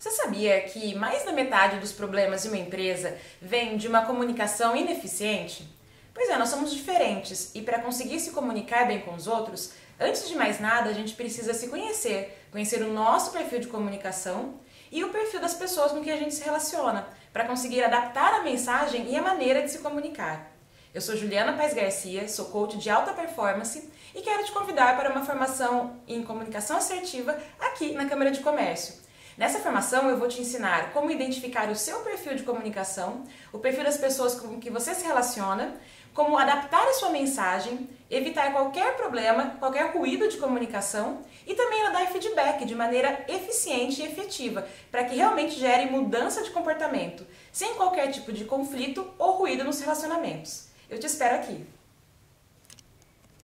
Você sabia que mais da metade dos problemas de uma empresa vem de uma comunicação ineficiente? Pois é, nós somos diferentes e para conseguir se comunicar bem com os outros, antes de mais nada, a gente precisa se conhecer, conhecer o nosso perfil de comunicação e o perfil das pessoas com que a gente se relaciona, para conseguir adaptar a mensagem e a maneira de se comunicar. Eu sou Juliana Paz Garcia, sou coach de alta performance e quero te convidar para uma formação em comunicação assertiva aqui na Câmara de Comércio. Nessa formação eu vou te ensinar como identificar o seu perfil de comunicação, o perfil das pessoas com que você se relaciona, como adaptar a sua mensagem, evitar qualquer problema, qualquer ruído de comunicação e também dar feedback de maneira eficiente e efetiva, para que realmente gere mudança de comportamento, sem qualquer tipo de conflito ou ruído nos relacionamentos. Eu te espero aqui.